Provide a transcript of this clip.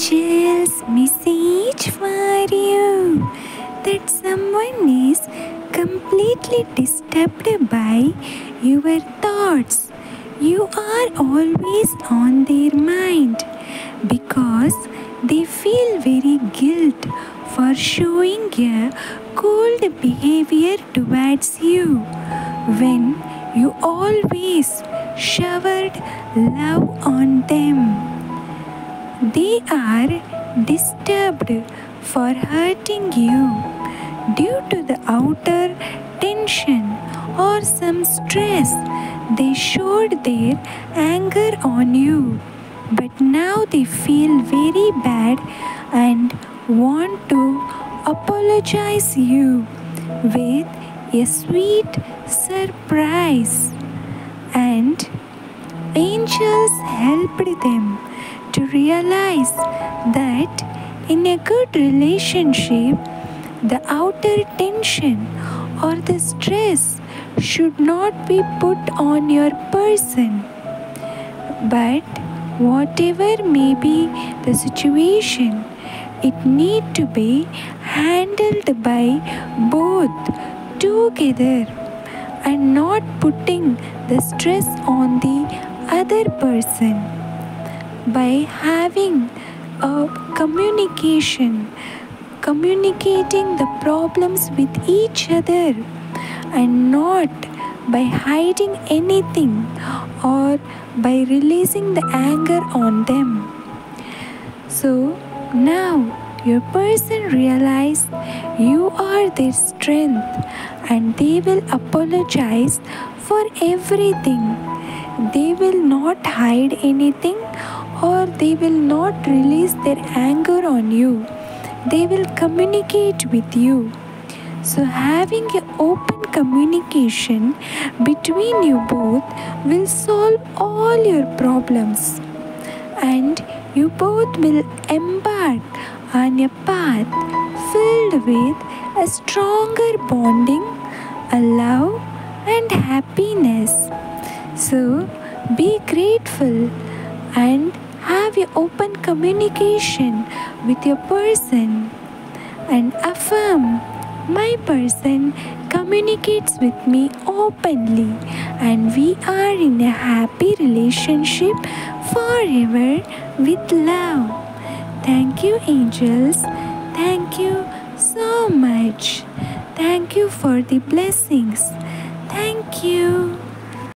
Angel's message for you that someone is completely disturbed by your thoughts. You are always on their mind because they feel very guilt for showing a cold behavior towards you when you always showered love on them. They are disturbed for hurting you due to the outer tension or some stress. They showed their anger on you, but now they feel very bad and want to apologize you with a sweet surprise and angels helped them to realize that in a good relationship, the outer tension or the stress should not be put on your person. But whatever may be the situation, it need to be handled by both together and not putting the stress on the other person by having a communication, communicating the problems with each other and not by hiding anything or by releasing the anger on them. So now your person realize you are their strength and they will apologize for everything. They will not hide anything or they will not release their anger on you. They will communicate with you. So, having an open communication between you both will solve all your problems, and you both will embark on a path filled with a stronger bonding, a love, and happiness. So, be grateful and have open communication with your person and affirm my person communicates with me openly and we are in a happy relationship forever with love. Thank you angels. Thank you so much. Thank you for the blessings. Thank you